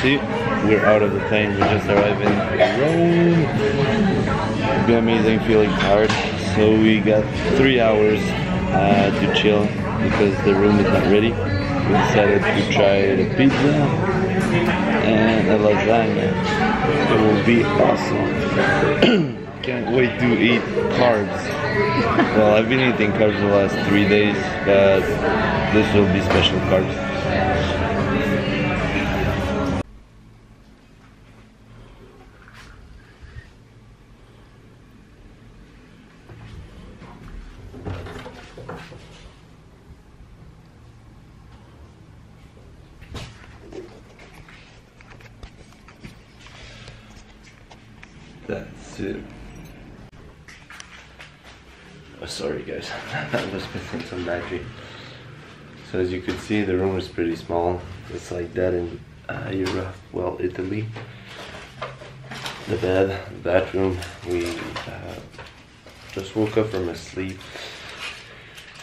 see, we're out of the plane. We just arrived in Rome. It's been amazing, feeling tired. So we got three hours uh, to chill because the room is not ready. We decided to try the pizza and a lasagna. It will be awesome. Can't wait to eat carbs. Well, I've been eating carbs the last three days, but this will be special carbs. That's it. Oh, sorry guys, I was missing some battery. So as you can see, the room is pretty small. It's like that in uh, Europe, well, Italy. The bed, the bathroom. We uh, just woke up from a sleep.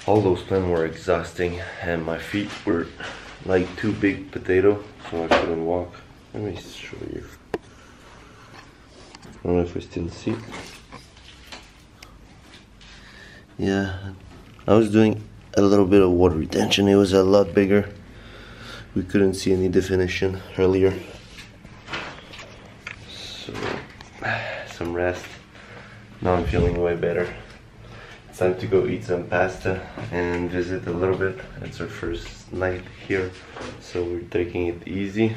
All those plans were exhausting, and my feet were like two big potato, so I couldn't walk. Let me show you. I don't know if we still see. Yeah, I was doing a little bit of water retention. It was a lot bigger. We couldn't see any definition earlier. So, some rest. Now I'm feeling way better. It's time to go eat some pasta and visit a little bit. It's our first night here, so we're taking it easy.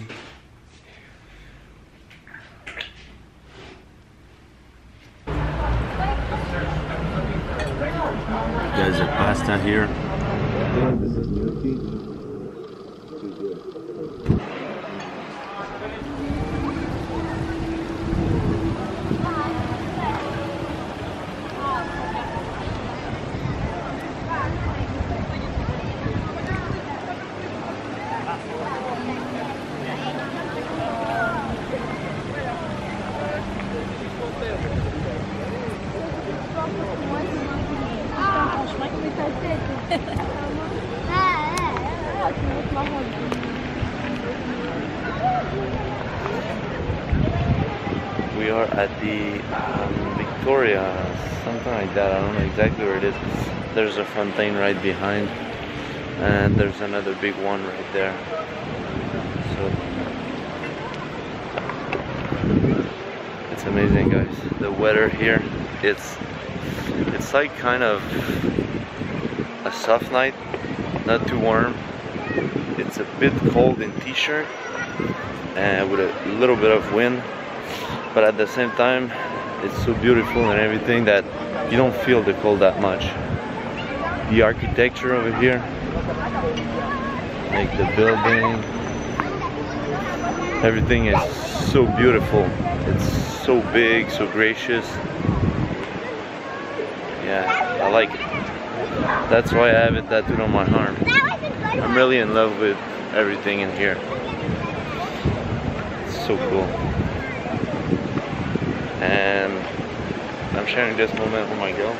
Guys, a pasta here. This is milky. We are at the um, Victoria, something like that. I don't know exactly where it is. There's a fontaine right behind, and there's another big one right there. So it's amazing, guys. The weather here, it's it's like kind of a soft night, not too warm. It's a bit cold in t-shirt and with a little bit of wind but at the same time it's so beautiful and everything that you don't feel the cold that much. The architecture over here like the building everything is so beautiful. It's so big so gracious. Yeah I like it. That's why I have it tattooed on my arm. I'm really in love with everything in here. It's so cool and I'm sharing this moment with my girl.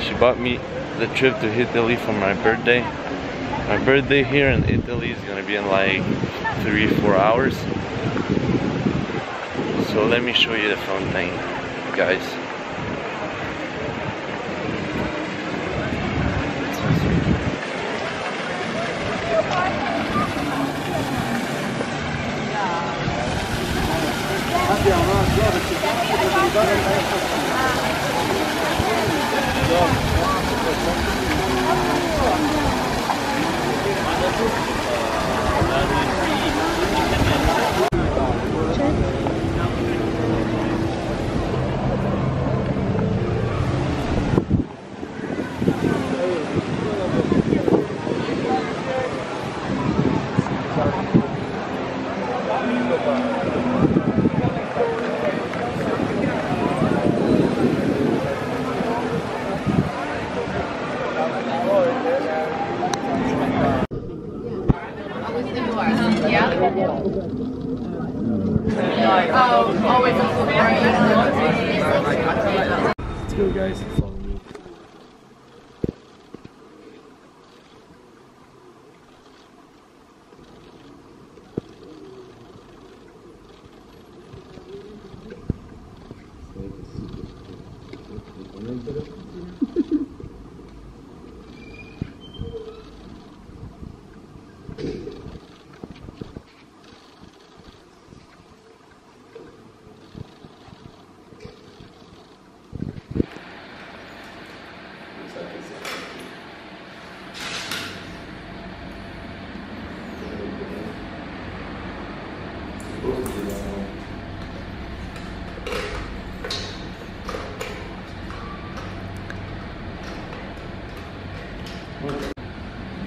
She bought me the trip to Italy for my birthday. My birthday here in Italy is gonna be in like three, four hours. So let me show you the phone thing, guys. Let's go guys, follow me.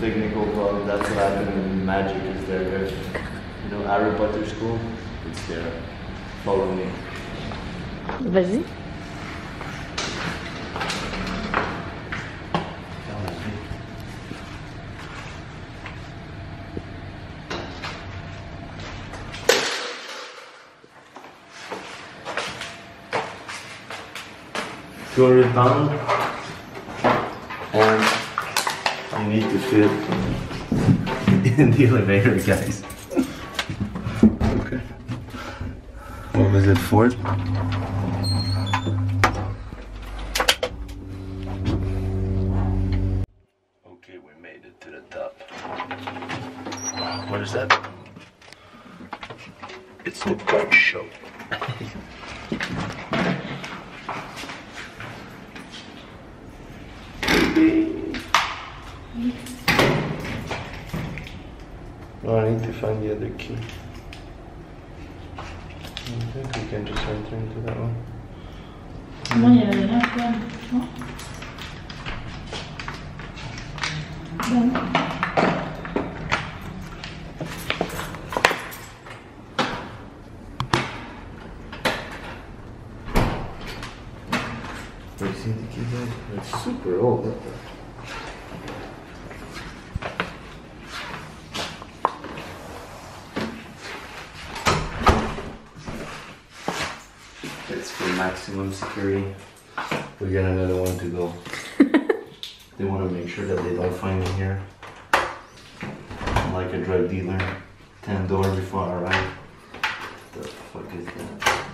Technical problem, that's what happened when magic is there. You know, Harry Potter school, it's there. Follow me. Vas-y. Two hundred pound, and you need to fit in the elevator, guys. okay. What was it for? Okay, we made it to the top. What is that? It's the gun show. Oh, I need to find the other key. I think we can just enter into that one. Moi, il y a rien à faire. Non Bon. You see the key guys? It's super old. Look at that. It's for maximum security. We got another one to go. they want to make sure that they don't find me here. I'm like a drug dealer. Ten door before I arrive. The fuck is that?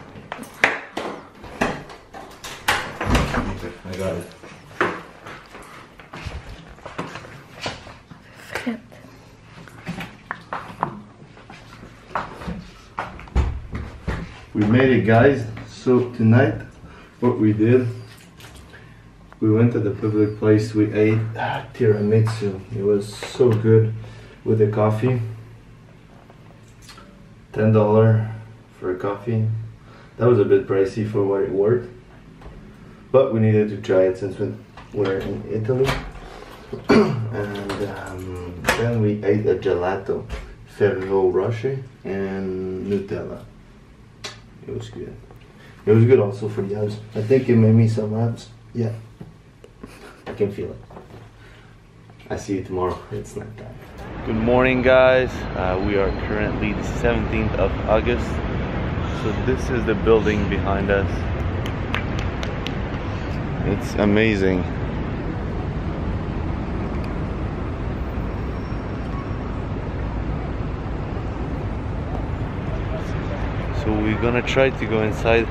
Okay, I got it. We made it, guys. So tonight, what we did, we went to the public place. We ate ah, tiramisu. It was so good with the coffee. Ten dollar for a coffee. That was a bit pricey for what it worth, but we needed to try it since we- we're in Italy. and um, then we ate a gelato, Ferrero Rocher, and Nutella. It was good. It was good also for the abs. I think it made me some abs. Yeah. I can feel it. I see you tomorrow. It's night time. Good morning, guys. Uh, we are currently the 17th of August. So this is the building behind us. It's amazing. So we're gonna try to go inside.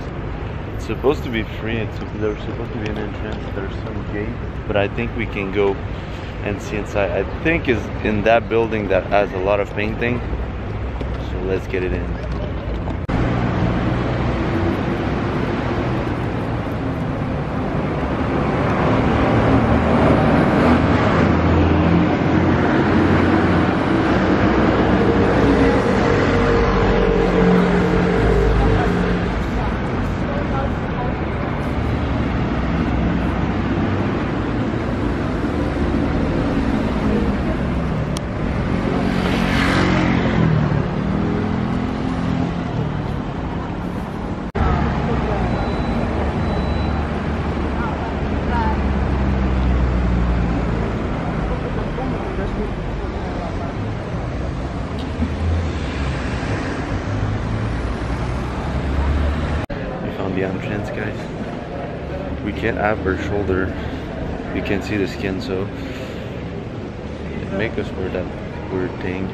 It's supposed to be free. It's, there's supposed to be an entrance. There's some gate, but I think we can go and see inside. I think is in that building that has a lot of painting. So let's get it in. The entrance, guys. We can't have our shoulder. We can see the skin, so it make us wear that weird thing.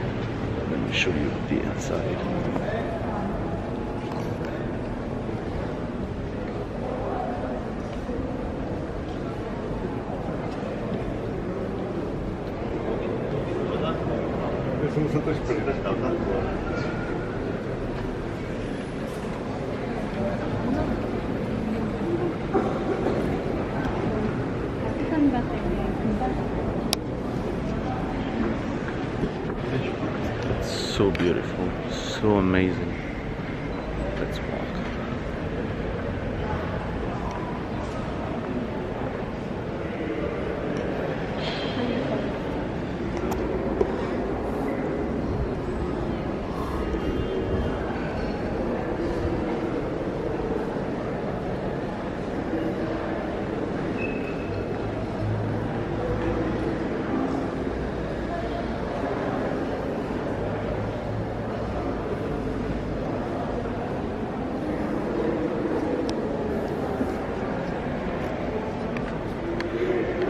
Let me show you the inside. So beautiful, so amazing. Let's walk.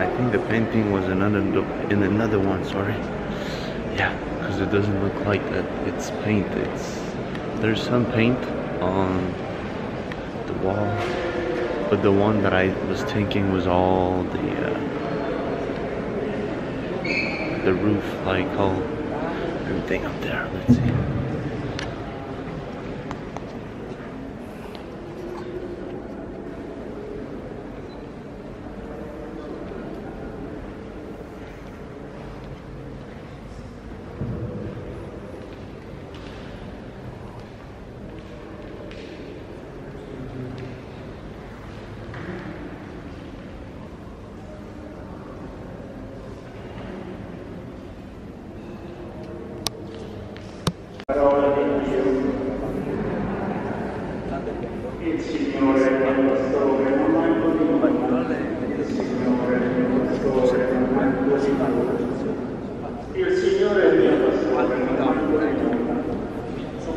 I think the was another in another one. Sorry. Yeah, because it doesn't look like that. It's paint. It's there's some paint on the wall, but the one that I was thinking was all the uh, the roof, like all everything up there. Let's see.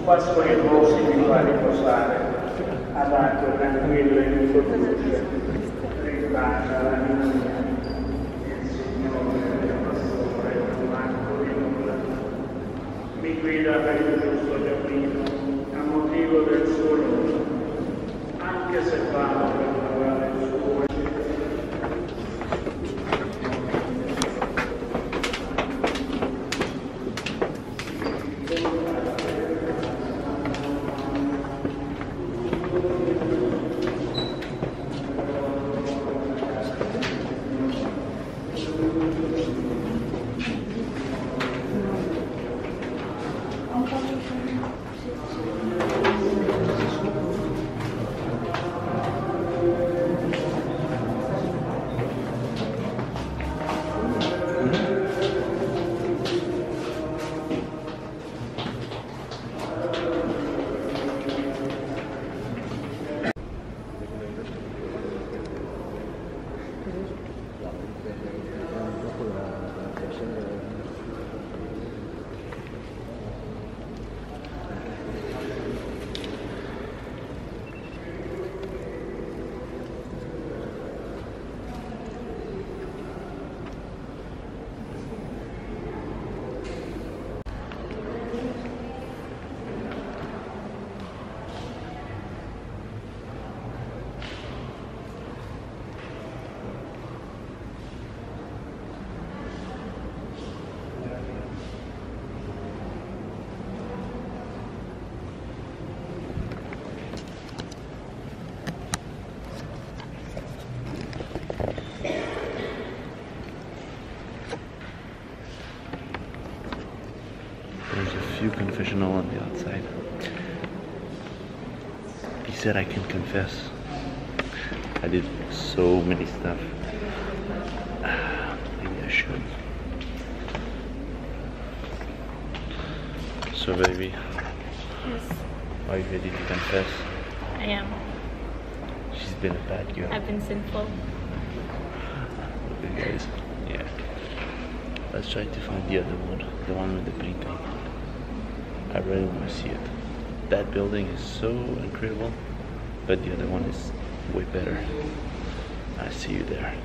Pascoli rossi mi fa riposare, ad acque tranquille mi conduce, ripaga l'anima mia. Il Signore il mio pastore, non manco di nulla. Mi guida per il giusto cammino confessional on the outside. He said I can confess. I did so many stuff. Maybe I should. So baby, Yes, are you ready to confess? I am. She's been a bad girl. I've been sinful. Okay guys, yeah. Let's try to find the other one, the one with the painting. I really want to see it. That building is so incredible, but the other one is way better. I see you there.